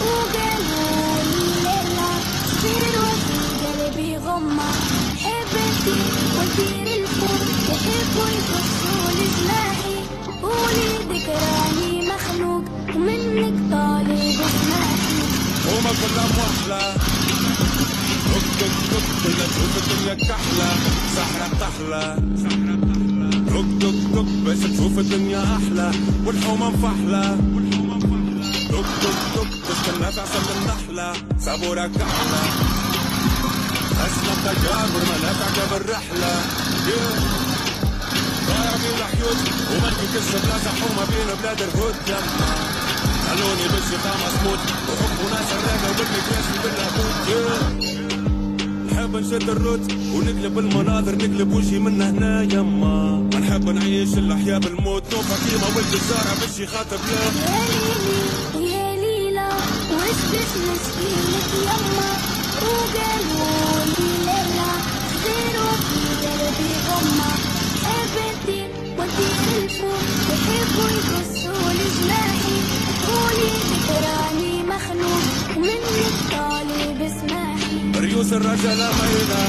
وقالوا الليلة تصير الوفي قلبي غمة حبتي وزير الفول يحبوا يقصوا لجناحي قولي ذكراني مخلوق ومنك طالب كلها محلى دق دق دق ولا تشوف الدنيا كحلة سحرة تحلى دق دق باش تشوف الدنيا أحلى والحومة مفحلة دق دق دق باش تنافع سم النحلة سابورة كحلة أسمى الطيار والمنافع قبل رحلة ضايع بين الحيوط وملكي كس بلاصة حومة بين بلاد الهود يما خلوني بالشفا مصمود نشد الروت ونقلب المناظر نقلب وجهي من هنا يما. نحب نعيش الأحياء بالموت. نو فاطمة ولد الزارع باش يخاطب له. يا ليلي يا ليلى وش بس مسكينك يما؟ وقالوا لي ليلى خير وفي قلبي غمة. حبتي ودي الفوق يحبوا يقصوا لجناحي قولي ذكراني مخلوق ومنك طالب ريوس الرجالة ميلة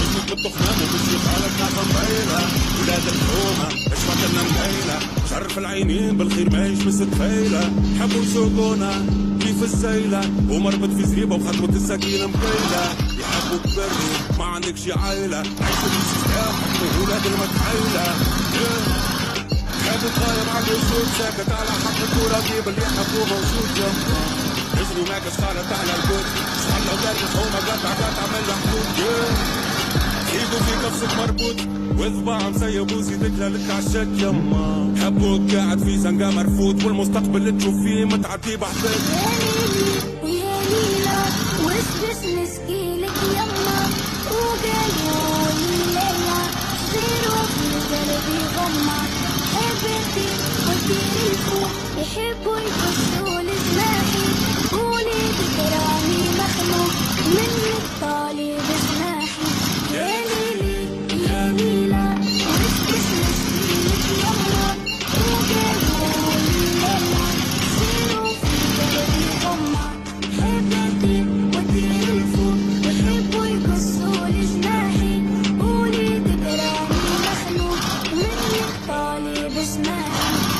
اسمك بالتخمام وبالشيخ على كنافة مبيلة ولاد الحومة اشفط لنا مليلة شرف العينين بالخير ما يشمس تفيلة حبوا يسوقونا كيف السيلة. ومربط في زريبة وخطوة السكينة مكيلة يحبوا بري ما عندك شي عيلة. عيشوا في السيستم حكموا ولاد المتحيلة. حابب قايم على الوجود ساكت على حق الكورة. جيب اللي يحبوه موجود يما كله ماجس خلط على الكل صحنا وجرس هما قطع قطع من الحدود ايده في قفصك مربوط وذبعهم مسيب بوزي دجلة لتعشق يما حبوك قاعد في زنقة مرفوض والمستقبل اللي تشوف فيه متعدي بحبك يا ليلى وسبس مسكيلك يما وقالوا ليلى زيرو في قلبي غمة حبيبي وديني فوق يحبوا يكسروا it is man.